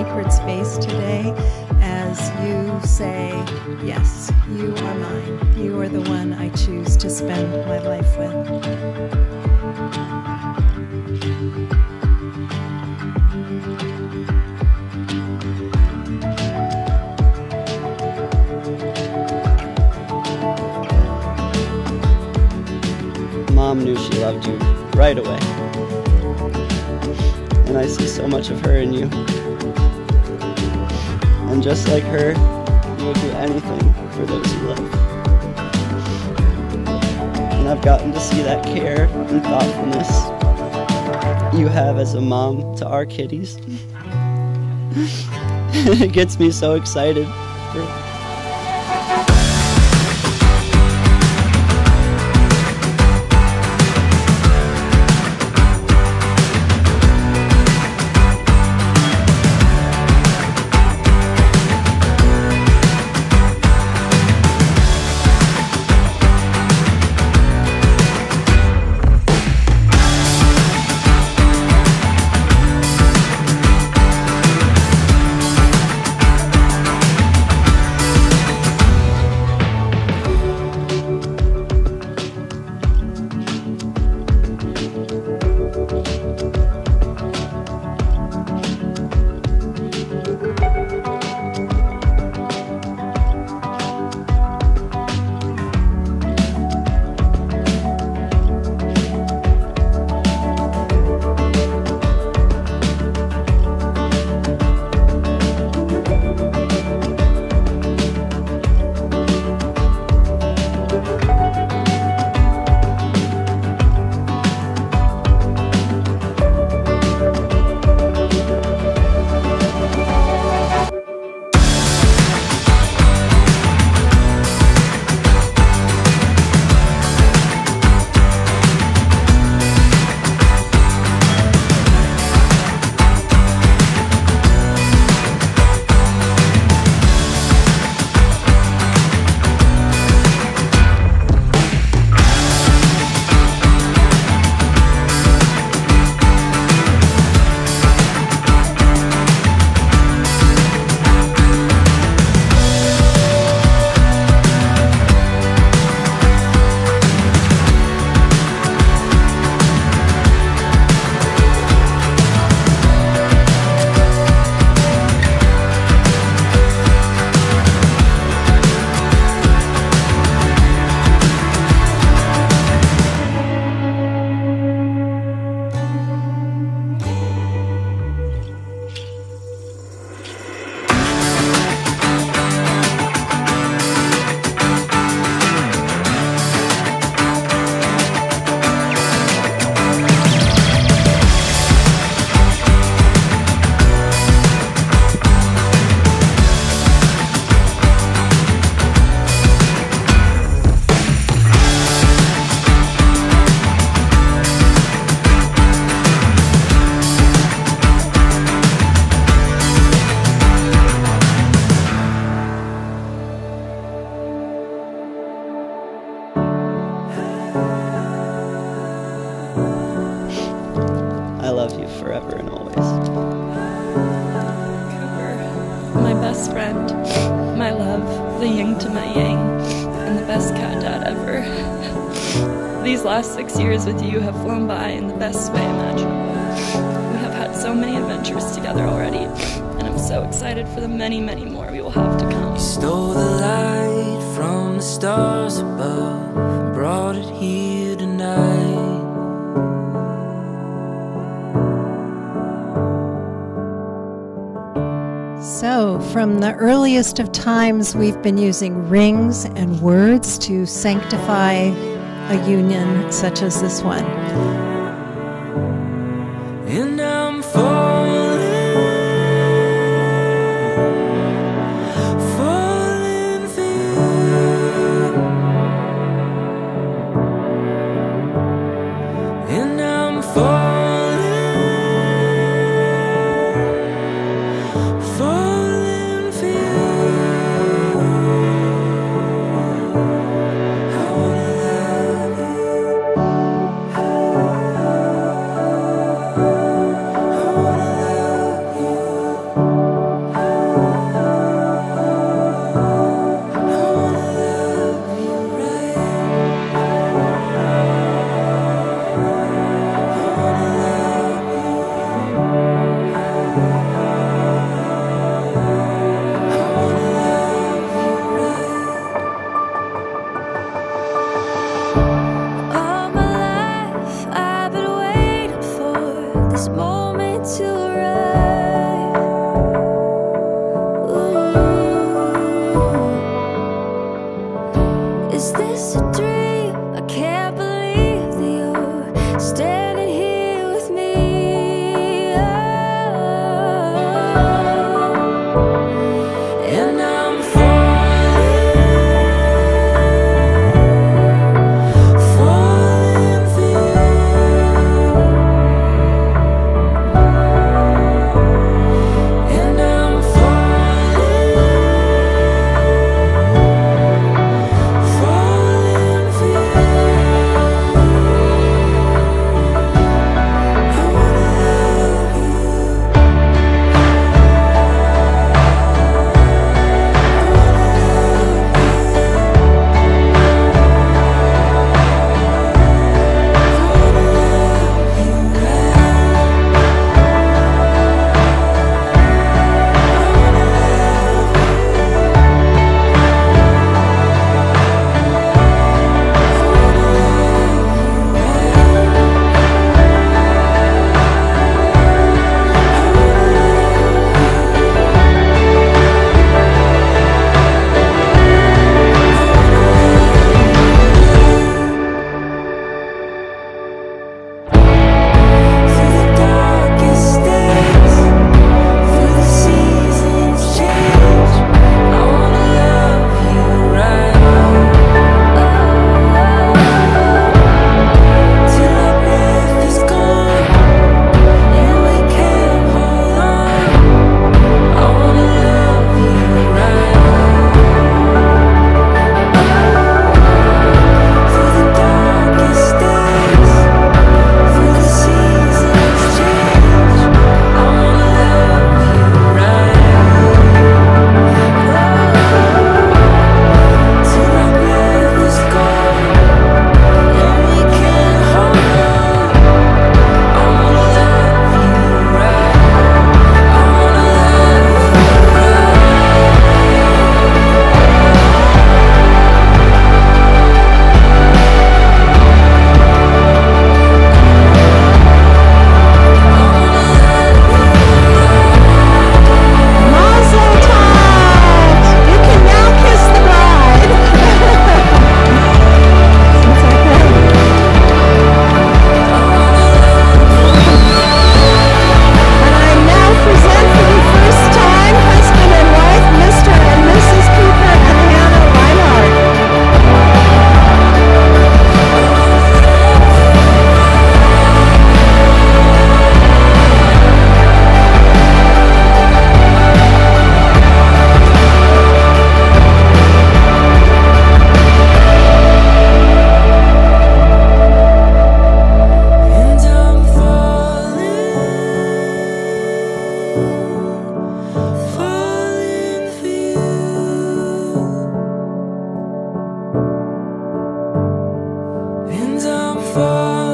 sacred space today as you say, Yes, you are mine. You are the one I choose to spend my life with. Mom knew she loved you right away. And I see so much of her in you. And just like her, you would do anything for those you love. And I've gotten to see that care and thoughtfulness you have as a mom to our kitties. it gets me so excited for These last six years with you have flown by in the best way imaginable. We have had so many adventures together already, and I'm so excited for the many, many more we will have to come. You stole the light from the stars above brought it here from the earliest of times, we've been using rings and words to sanctify a union such as this one. fall